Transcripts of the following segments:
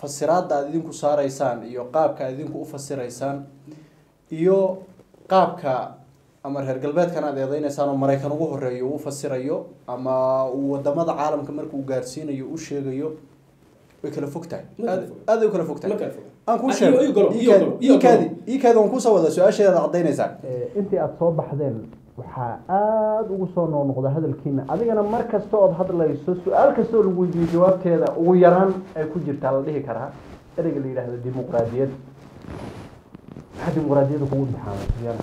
فسرات دين كسارة إنسان يو قابك دين كوفسرة إنسان يو قابك أمر هرقلبات كان هذا دين إنسان أمر كان وهو ريو وفسرة يو أما ودم هذا عالم كمرك وجارسين يو وش يجيو ويكل فكتاي هذا يكل فكتاي أنكو شيء يكادي يكادي أنكو سوى ذا سؤال شيء هذا عدين إنسان أنت أتصوب حذين waxaa aada ugu soo noqnoqda hadalkiina adigana mar kasta ood hadlayso su'aal kastoo lagu weydiiyo jawaabteeda ugu yaraan ay ku jirtaa la dhihi karaa ereyga la yidhaahdo dimuqraadiyad. Maxaa dimuqraadiyadda kugu imtixaamay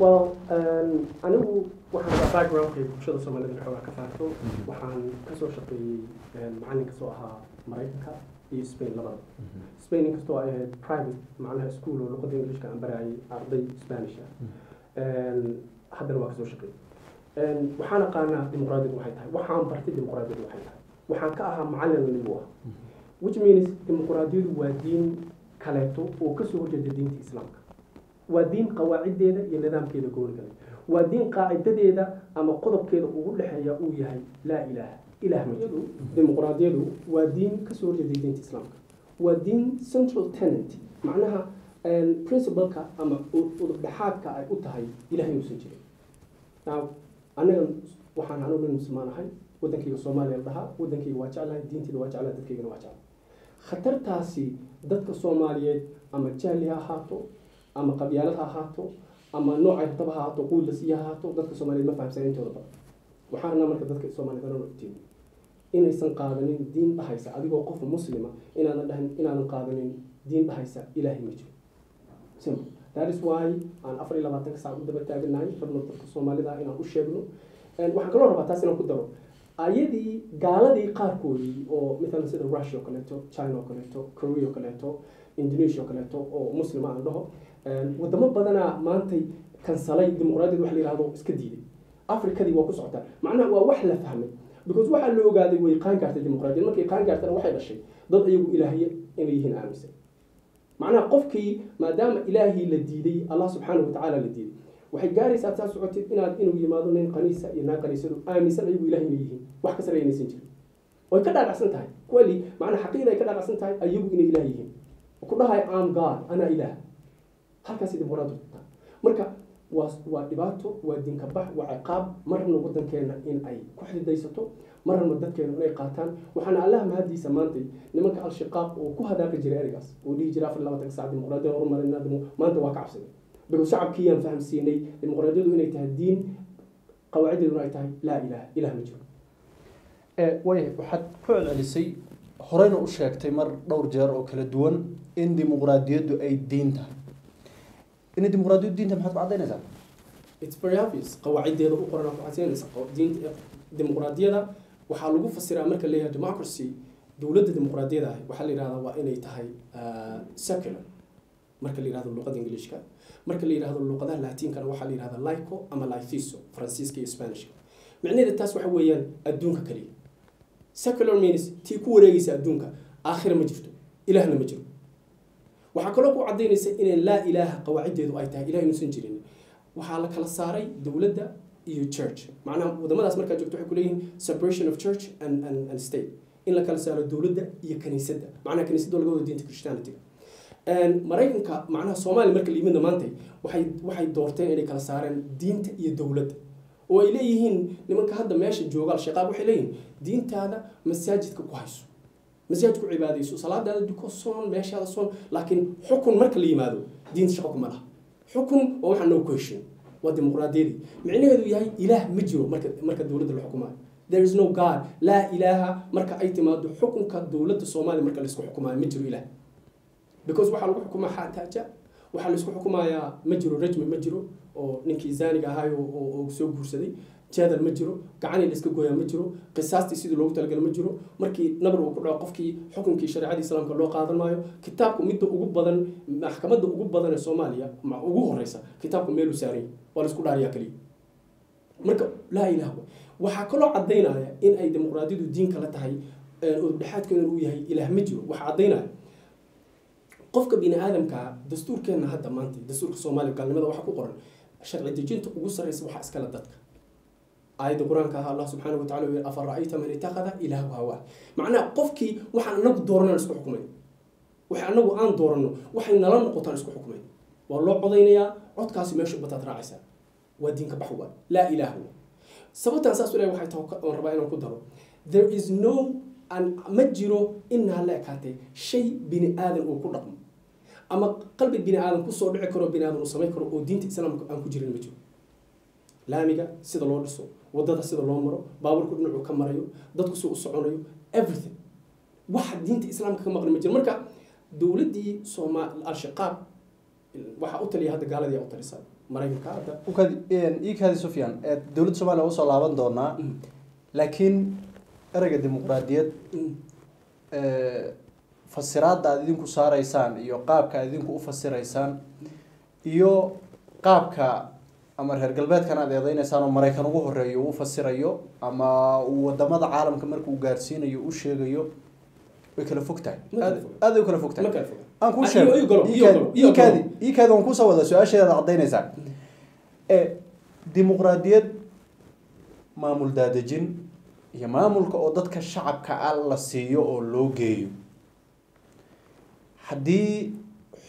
well um, anigu waxaan backgroundkay bulshada soomaalida xoogaa ka faafto waxaan ka soo shaqeeyey um, macalin ka soo ahaa maraykanka iyo spain labada spain inkastoo ay ahayd private macnaha school oo luqada englishka aan barayay arday spanish ah Um, haddana waa ka soo shaqeeyey. Um, waxaan aqaanaa dimuqraadiyadu waxay tahay. Waxaan bartay dimuqraadiyadu waxay tahay. Waxaan ka ahaa macalin anigu ah. Which means dimuqraadiyadu waa diin kaleeto oo ka soo horjeeda diinta islaamka. Waa diin qawaaciddeeda iyo nidaamkeeda gooni galay waa diin qaacidadeeda ama qodobkeeda ugu dhexeeya uu yahay laa ilaaha. Ilaah ma jiro. Dimuqraadiyadu waa diin ka soo horjeeday diinta islaamka. Waa diin central tenant. Macnaha principleka ama udubdhexaadka ay u tahay ilaah inuusan jirin now anaga waxaan anu nin muslimaanahay wadankayga dhahaa wadankayga waa jeclahay diinteyda waa jeclahay dadkaygana waa khatartaasi dadka soomaaliyeed ama jahli ha ahaato ama qabyaalad ha ahaato ama noocay rabtaba ha ahaato quullasiya ha ahaato dadka soomaaliyeed ma fahamsan intooda badan waxaana marka dadka soomaaliyeed anoo ogtiin inaysan qaadanin diin dhahaysa adigoo qof muslima inaadan dhahin inaadan qaadanin diin dhahaysa ilaahay ma jiro. Simple is why aan afar iyo labaatanka saac u daba taaganahay rabno dadka soomaalida ah inaan u sheegno waxaan kaloo rabaa taas inaan ku daro ayadii gaaladii qaarkoodii oo matalan sida russia oo kaleeto china oo kaleeto korea oo kaleeto indonesia oo kaleeto oo muslima aan dhaho wadamo badanaa maantay kansalay dimuqraadiyad wax la yihahdo iska diiday afrikadii waa ku socotaa macnaha waa wax la fahmay because waxaa la ogaaday way qaan gaartay dimuqraadiyad markay qaan gaartana waxay dhashay dad ayagu ilaahye inay yihiin aaminsan macnaha qofkii maadaama ilaahii la diiday allah subxaanahu watacaala la diiday waxay gaaraysaa taa socotid inaad inuu yimaado nin qaniisa iyo naa qaniisadu aaminsan ayagu ilaah inay yihiin. Wax ka sare inaysan jirin way ka dhaadhacsan tahay. Kuwali macnaa xaqiida ay ka dhaadhacsan tahay ayagu inay ilaah yihiin. Ku dhahay am god anaa ilaah. Dimuqraadiyadu tahay. Marka waa waa dhibaato waa dinka bax waa ciqaab. Ma rabno wadankeena in ay ku xididaysato ma rabno dadkeena inay qaataan. Waxaana allah mahadiisa maantay nimanka al-shiqaaq oo ku hadaaqi jiray ereygaas oo dhihi jiray afar labaatanka saac dimuqraadiyada horumarina maanta waa ka cabsaday because shacabkiiyaan fahamsiinay dimuqraadiyadu inay tahay diin qawaaciddeeduna ay tahay laa ilaah ilaah ma jiro. Way waxaad ku celcelisay horeyna u sheegtay mar dhowr jeer oo kala duwan in dimuqraadiyaddu ay diin tahay. Inay dimuqraadiyaddu diin tahay maxaad ku caddaynaysaa it's very obvious. Qawaaciddeeda u qoran ku caddaynaysa dimuqraadiyada waxaa lagu fasiraa marka leeyahay democracy dowladda dimuqraadiyada ah waxaa la yidhahdaa waa inay tahay uh, secular marka la yidhahdo luqada ingiliishka marka la yidhahdo luqadaha latiinkana waxaa la yidhahdaa laico ama laithiso faransiiska iyo spanishka micnaheeda taas waxa weeyaan adduunka kaliya secular means tii ku wareegaysa adduunka aakhira ma jirto ilaahna ma jiro waxaa kaloo ku caddaynaysa inay laa ilaaha qawaaciddeedu ay tahay ilah inuusan jirin waxaa la kala saaray dowladda iyo church macnaha wadamadaas markaa joogto waxay kuleeyihiin separation of church and, and, and state in la kala saaro dowladda iyo kaniisadda macnaha kaniisadda laga wado diinta christianityga maraykanka macnaha soomaaliya marka la yimidna maantay waxay waxay doorteen inay kala saareen diinta iyo dowladda oo ay leeyihiin nimanka hadda meesha jooga al-shaqaab waxay leeyihiin diintaada masaajidka ku hayso masaajid ku cibaadayso salaadaada duko soon meeshaada soon laakiin xukun marka la yimaado diinta shaqo kuma laha xukun waa waxaan noo ku heshin waa dimuqraadiyadii. Micnaheedu yahay ilaah ma jiro marka marka dowladda la xukumayo. There is no god. Laa ilaaha marka ay timaado xukunka dowladda soomaaliya marka la isku xukumayo ma jiro ilaah. Because waxaa lagu xukumaa xaataaja waxaa la isku xukumayaa ma jiro rajmi ma jiro oo ninkii zaaniga ahaay oo soo guursaday jeedal ma jiro gacanii laiska gooyaa ma jiro qisaastii sidii loogu talagala ma jiro. Markii nabar uu ku dhaco qofkii xukunkii shareecada islaamka loo qaadan maayo kitaabku midda ugu badan maxkamadda ugu badan ee soomaaliya ugu horeysa kitaabku meeluu saaranya waa la isku dhaariyaa keliya marka laa ilaha waxaa kaloo caddaynaya in ay dimuqraadiyadu diin kala tahay udhexaadkeedan uu yahay ilaah ma jiro. Waxaa caddaynaya qofka bini aadamkaa dastuurkeenna hadda maanta dastuurka soomaaliya gaalnimada waxaa ku qoran sharci dejinta ugu sarreysa waxaa iskale dadka aayadda qur'aanka ah allah subxaanahu watacala uu afa ra'ayta man itakada ilaahu hawaa macnaha qofkii waxaan anagu dooranaan isku xukumay. Wax anagu aan dooranno waxay nala noqotaan isku xukumay. Waa loo codaynayaa codkaasi meesha bataad raacaysaa. Waa diinka bax laa ilaaha wa sababtaan saas u leeyahay waxay tahay rabaa inaan ku daro. There is no an ma jiro inaa la shay bini aadan uu ku dhaqmo. Ama qalbi bini aadan ku soo dhici karo bini aadan uu samayn karo oo diinta islaamka aan ku jirin ma jiro. Laamiga sida loo dhiso waddada sida loo maro baaburku dhinacuu ka marayo dadku si u soconayo everything. Waxa diinta islaamka ka maqli ma jiro marka dowladdii sooma al-shaqaab waxaa u taliya hadda gaaladii u talisa maraykanka hadda. Ukadi iikaadi sufyaan. Dowladda soomaaliya u soo laaban doonaa laakiin ereyga dimuqraadiyad ee, fasiraadda aad idinku saaraysaan iyo qaabka aad idinku u fasiraysaan iyo qaabka ama reer galbeedkan aad eedeynaysaan oo maraykan ugu horeeyo uu fasirayo ama uu wadamada caalamka markuu gaarsiinayo u sheegayo way kala fog tahay Ma kala aad ay u kala fog tahay ma kala foga aan kuu Ah, iyo iikaadi waan kusoo wada su-aasheeda caddaynaysaa dimuqraadiyad maamul daadejin iyo maamulka oo dadka shacabka ah la siiyo oo loo geeyo haddii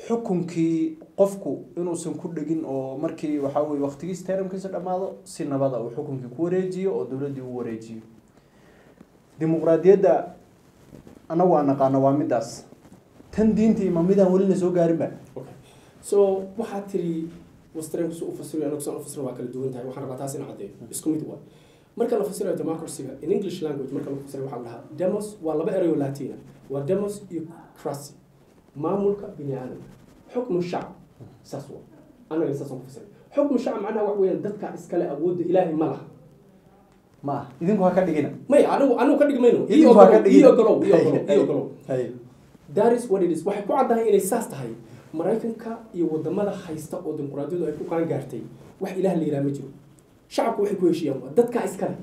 xukunkii qofku inuusan ku dhegin oo markii waxaa weye waqtigiis teramkiisa dhammaado si nabada uu xukunkii ku wareejiyo oo dowladdii u wareejiyo dimuqraadiyadda annagu aan naqaano waa midaas tan diintii ma midaan welina soo gaarinba so waxaa tiri westernku si u fasirayo anagu saan u fasiro waa kala duwan tahay waxaan rabaa taas in caddeeyo isku mid waay marka la fasirayo democracy-ga in english language marka lagu fasirayo waxaa dhahaa demos waa laba erayo latina waa demos iyo crasy maamulka bini aadamka xukmu shacb saas anaga saasaan ku fasiray xukmu shacb macnaha wax weeyaan dadka iskale awoodda ilaahay ma laha ma idinku ha ka dhigina may anigu anigu ka dhigi mayno iyo galow iyo galow iyo galow Hay. that is what it is. waxay ku caddahay inay saas tahay maraykanka iyo waddamada haysta oo dimuqraadiyadu ay ku qaan gaartay wax ilaah la yidhaha ma jiro shacabku waxay ku heshiiyaan dadkaa iskale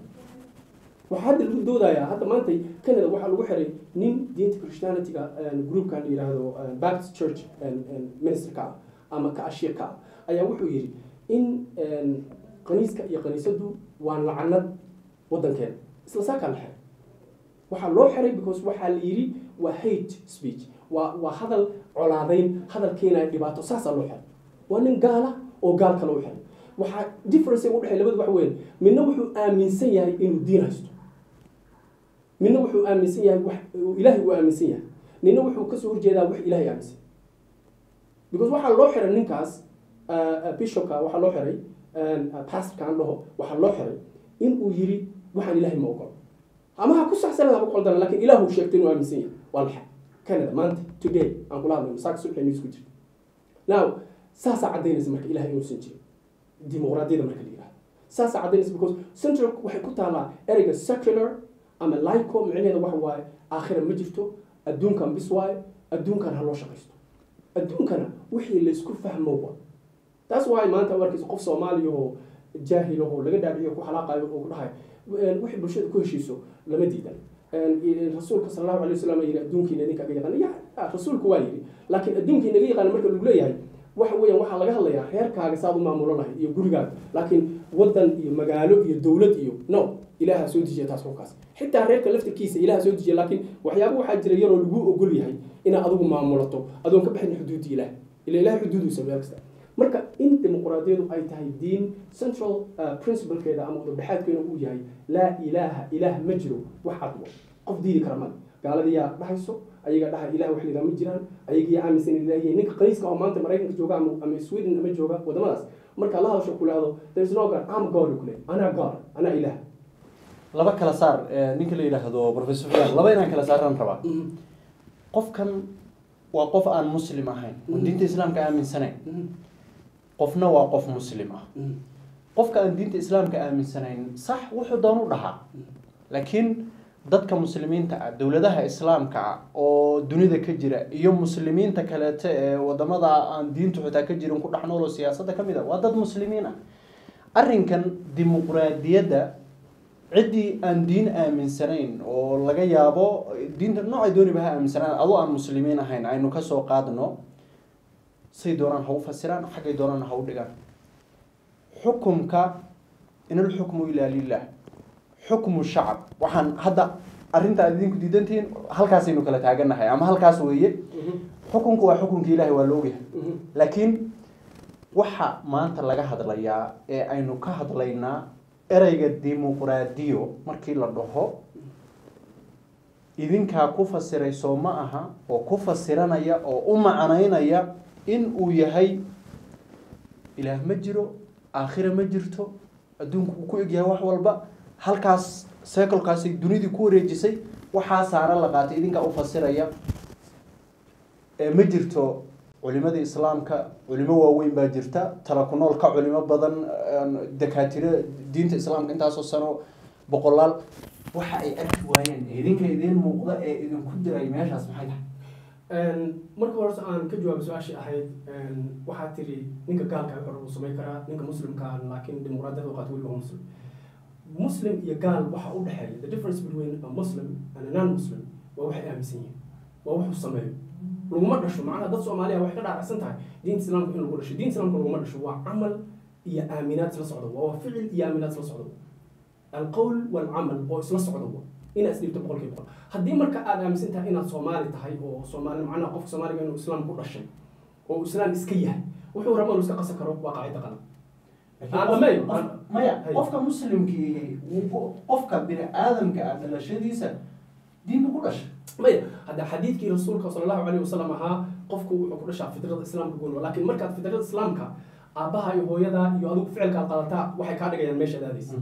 waxaa hadda lagu doodayaa hadda maanta canada waxaa lagu xiray nin diinta christianityga groupkan la yidhaahdo eh, baptist church ministerka ah ama ka ashiirka ah ayaa wuxuu yidhi in kaniiska iyo kaniisadu waa lacanad wadankeena isla saakaa la xiray waxaa loo xiray because waxaa la yidhi waa hate speech. Waa waa hadal colaadayn hadal keenaya dhibaato. Saasaa loo xiray. Waa nin gaala oo gaal kale u xiray. Waxaa difference u dhexeeya labada wax weyn. Midna wuxuu aaminsan yahay inuu diin haysto midna wuxuu aaminsan yahay ilaahay uu aaminsan yahay. Nina wuxuu ka soo horjeedaa wax ilaahay aaminsan. Because waxaa loo xiray ninkaas uh, bishopka waxaa loo xiray uh, pastorka aan dhaho waxaa loo xiray in uu yiri waxaan ilaahay ma ogolo ama ha ku saxsanada ha ku qaldana laakiin ilaahu sheegtay inuu aaminsan yahay. Waa la xay canada maanta today aan kula hadlayno saaka subaxay news ku jirta now saasaa caddaynaysa marka ilahay inuusan jirin dimuqraadiyada marka la yidhahdo saasaa caddaynaysa because central waxay ku taallaa ereyga secular ama laico micnaheeda waxa waaye aakhira ma jirto adduunkan bis waaye adduunkan ha loo shaqaysto. Adduunkana wixii laysku fahmo wa taas waaye maanta u arkaysa qof soomaaliya oo jaahil laga dhaadhiciyo ku xalaaqayo oo ku dhahay wixii bulshada ku heshiiso lama diidan. Rasuulka sal allahu alay wasalam yiri adduunkiina idinka aga yaqaana ya rasuulku waa yiri laakiin adduunkii naga yaqaana marka lagu leeyahay waxa weeyaan waxaa laga hadlayaa reerkaaga saad u maamulo lahayd iyo gurigaaga. Laakiin wadan iyo magaalo iyo dowlad iyo no ilaaha soo dejiya taas kolkaas xitaa reerka laftirkiisa ilaaha soo dejiya laakiin waxyaaba waxaa jira yaroo lagu ogol yahay inaad adigu maamulato adoon ka baxin xuduudda ilaah. Ila ilaah xuduuduu sameeya kasta marka in dimuqraadiyadu ay tahay diin central principlekeeda ama udubdhexaadkeena uu yahay laa ilaaha ilaah ma jiro wax cadwo qof diidi kara male gaaladiyaa dhahayso ayaga dhaha ilah wax lidaa ma jiraan ayagiyaa aaminsan ilaahiy ninka qaniiska oo maanta maraykanka jooga ama sweden ama jooga wadamadaas. Marka la hadasho ku there is no god. Am god kule anaa god anaa ilaah laba kala saar ninka la yidhaahdo professor fulan laba inaan kala saaraan rabaa qofkan waa qof aan muslim ahayn. Oo diinta islaamka aaminsanayn qofna waa qof muslim ah. Qofka aan diinta islaamka aaminsanayn sax wuxuu doon u dhahaa. Laakiin dadka muslimiinta ah dowladaha islaamka ah oo dunida ka jira iyo muslimiinta kaleeto ee waddamada aan diintu xitaa ka jirin ku dhex nool oo siyaasadda ka mid a waa dad muslimiin ah. Arrinkan dimuqraadiyadda ciddii aan diin aaminsanayn oo laga yaabo diinta noocay dooniba ha aaminsanaan adoo aan muslimiin ahayn aynu ka soo qaadno. Say doonaan ha u fasiraan xaggay doonaan ha u dhigaan. Xukumka in alxukmu ilaa lilah xukmu shacab. Waxaan hadda arrinta aad idinku diidantihiin halkaasaynu kala taaganahay ama halkaas weeye. Xukunku waa xukunka ilaahay waa la ogyahay Mhm. laakiin waxa maanta laga hadlayaa ee aynu ka hadlaynaa ereyga dimuqraadiyo markii la dhaho idinkaa ku fasiray soo ma aha oo ku fasiranaya oo u macnaynaya in uu yahay ilaah ma jiro aakhira ma jirto adduunku uu ku egyahay wax walba halkaas seekolkaasi dunidii ku wareejisay waxaa saara la qaatay idinkaa u fasiraya ee ma jirto baa jirta tala ku nool ka culimo badan een, dakaatiro diinta islaamka intaasoo sano boqolaal waxa ay arki waayeen idinka idiin muuqda ee idinku diray meeshaas maxay tahay Een, marka hore aan ka jawaabo su-aashii ahayd een, waxaa tiri ninka gaalka hore uu samayn karaa ninka muslimka laakiin dimuqraadiyada qaat weliba waa muslim muslim iyo gaal waxa u dhexeeya the difference between a muslim and a non muslim waa waxay aaminsan yihiin waa wuxuu sameeyo رومادش معنا ده سوماليا واحد على سنتها دين سلام كل قرش دين سلام كل هو عمل يا آمينات سلا صعدوا. هو فعل يا آمينات سلا صعدوا. القول والعمل هو سلا صعدوا. إن أسلم تقول كيف قال هدي مرك أنا مسنتها إن سومالي تهاي هو سومالي معنا قف سومالي من سلام قرش هو سلام إسكية. وحو رمال وسكا قصة كروك واقع يتقن هذا ما يو ما يا قفك مسلم كي قفك بني آدم كأدلة شديسة دين بقرش maya hadda xadiidkii rasuulka sala allahu calayhi wasalam ahaa qofku wuxuu ku dhashaa fitrada islaamka gooni laakiin markaad fitrada islaamka aabbaha iyo hooyada iyo adigu ficilka aad qaadataa waxay kaa dhigayaan meesha daadaysa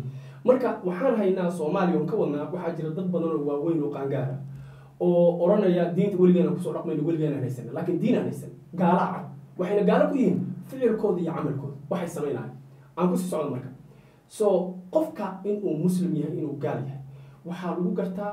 marka waxaan haynaa soomaaliya oon ka wadnaa waxaa jira dad badan oo waaweyn oo qaangaara oo odhanaya diinta weligeena ku soo dhaqmayno weligeena haysan laakiin diin aan haysan gaala cad waxayna gaalo ku yihiin ficilkooda iyo camalkooda waxay samaynayan aan ku sii socdo marka. So qofka inuu muslim yahay inuu gaal yahay waxaa lagu gartaa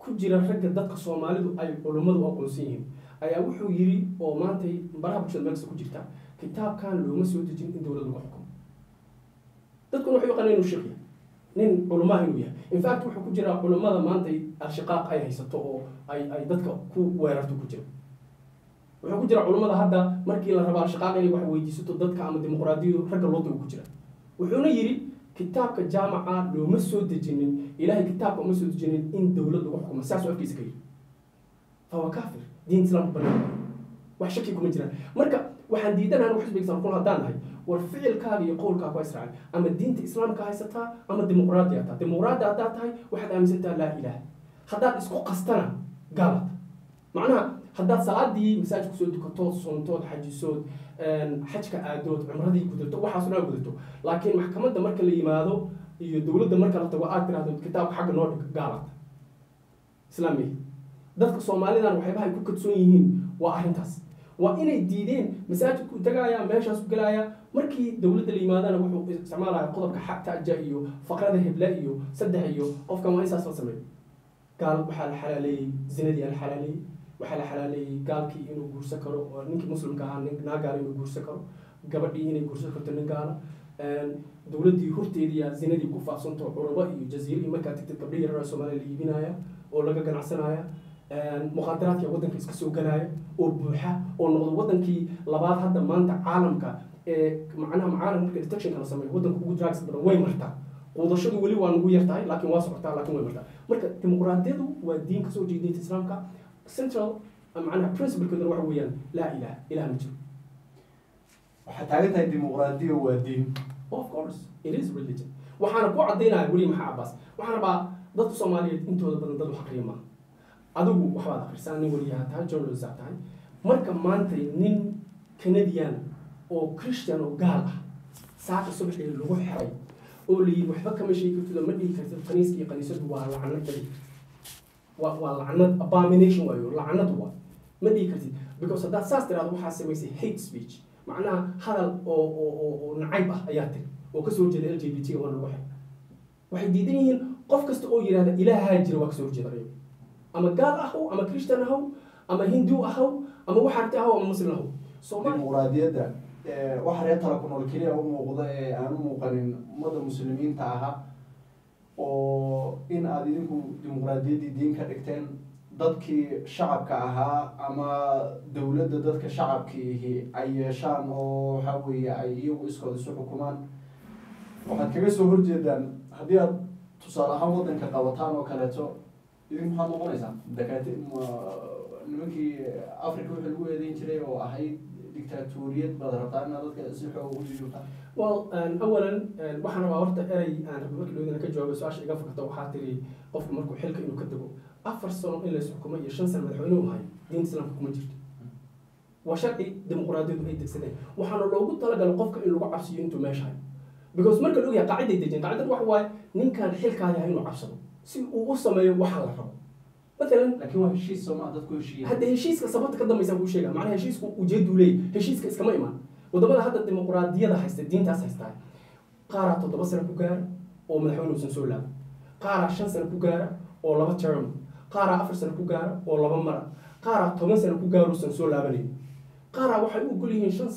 ku jira ragga dadka soomaalidu ay culummadu aqoonsan yihiin ayaa wuxuu yiri oo maantay baraha bulshada meel kasta ku jirta kitaabkan looma soo dejin in dowlad lagu xukumo dadkuna waxay yaqaaneen inuu sheekh yahay nin culumaa inuu yahay. In fact wuxuu ku jira culummada maantay al-shiqaaq ay haysato oo ay ay dadka ku weerarto ku jira. Wuxuu ku jira culummada hadda markii la raba al-shiqaaq inay wax weydiisato dadka ama dimuqraadiyadu ragga loo digo ku jira. Wuxuuna yidhi kitaabka jaamaca looma soo dejinin ilaahay kitaabka uma soo dejinin in dowlad lagu xukumo saasuu afkiisa ka yidhi fahuwa kaafir diin islaamka banaan. Wax shaki kuma jiraan. Marka waxaan diidanahay anu xisbiga islaamkuna haddaan nahay war ficilkaaga iyo qowlkaaga waa israacay ama diinta islaamka haysataa ama dimuqraadi hataa. Dimuqraadi haddaad tahay waxaad aaminsantaha laa ilaah haddaad isku qastana gaalaad macnaha haddaad salaadii masaajid kusoo dukato soontood xajisood xajka aadood cumradii gudato waxaasuna aad gudato laakiin maxkamadda marka la yimaado iyo dowladda marka la tago aad tirahdo kitaabka xagga noo dhig gaalaad islaamiya dadka soomaalidan waxyaabaha ay ku kadsoon yihiin waa arrintaas waa inay diideen masaajidku tagaaya meeshaas gelaya markii dowladda la yimaadana wuxuu isticmaalaya qodobka xataja iyo faqrada hebla iyo saddex iyo qofkan waa insaas la sameeyo gaal waxaa la xalaaleeyey zinadii la xalaaleeyey waxaa la xalaaleeyey gaalkii inuu guursan karo oo ninkii muslimka ahaa nin naa gaala inuu guursan karo gabadhii inay guursan karto nin gaala. Dowladdii horteediya zinadii ku faafsanto curubo iyo jaziiro iyo markaa tagtid gabdho yarar oo soomaaliya la iibinaya oo laga ganacsanaya muqaadaraadka waddanka iska soo galaya oo buuxa oo noqdo waddankii labaad hadda maanta caalamka ee macnaha macaalam marka detectionka la sameeyo waddanka ugu drugs badan way martaa quudashadu weli waa nagu yar tahay laakiin waa socotaa laakiin way martaa. Marka dimuqraadiyadu waa diin ka soo jeeda diinta islaamka central macnaha principlekeeduna waxa weeyaan laa ilaha ilaah ma jiro. Waxaa taagan tahay dimuqraadiyo waa diin. Of course it is religion. Waxaana ku cadaynaya weli maxaa cabaas waxaan rabaa dadka soomaaliyeed intooda badan dad wax aqriya maaha. Adigu waxbaad akrisaa nin wariyaha tahay journalist aad tahay. Marka maanta nin canadian oo christian oo gaal ah saaka subaxii lagu xiray oo la yidhi waxba kama sheegi kartid oo ma dhihi kartid kaniiska iyo kaniisadu waa lacnad badi waa lacnad abomination waayo lacnad waa ma dhihi kartid because haddaad saas tiraahdo waxaa samaysay hate speech. Macnaha hadal oo oo nacayb ah ayaa tiri oo ka soo horjeeda l g b t waa lagu xiray waxay diidan yihiin qof kasta oo yidhahda ilaahaa jira waa ka soo horjeeda ama gaal ahow ama christian ahow ama hindu ahow ama waxaa rabti ahaw ama muslim lahow soomaali dimuqraadiyadda eh, waxa reer tala ku nool keliya u muuqda ee aan u muuqanin ummadda muslimiinta ahaa oo in aada idinku dimuqraadiyaddii diin ka dhigteen dadkii shacabka ahaa ama dowladda dadka shacabkiihi ay yeeshaan oo waxa weeye ay iyagu iskooda isu xukumaan. Waxaad kaga soo horjeedaan haddii aad tusaale ahaan waddanka qabataan oo kaleeto idinku maxaad noqonaysaa? Dakaati nimankii africa wixii lagu eedeyn jiray oo ahayd dadka si xoog ugu jujubtaan well markii dhowdana ka jawaabay su-aasha iga fakata waxaa tiri qofku markuu xilka inuu ka dego afar sano in lays xukumo iyo shan sano madaxweyne u hayo diinta islaamka kuma jirto waa sharci dimuqraadiyadu ay degsadeen waxaana loogu talagalay qofka in lagu cabsiyo intuu meesha hayo because marka la ogyahay qaaciday dejin qaacidad waxa waaye ninkaan xilkaa yahay inuu cabsado si uu u sameeyo waxa la rabo matalan laakiin waa heshiis soomaa dadku heshiiyeen hadda heshiiska sababta ka dambaysa kuu sheega macnaha heshiisku ujeeduu leeyahy heshiiska iskama imaan waddamada hadda dimuqraadiyada haysta diintaas haystaa qaaraa toddoba sano ku gaara oo madaxweyne uusan soo laaban qaaraa shan sano ku gaara oo laba term qaaraa afar sano ku gaara oo laba mara qaaraa toban sano ku gaara uusan soo laabanayn qaaraa waxay u ogol yihiin shan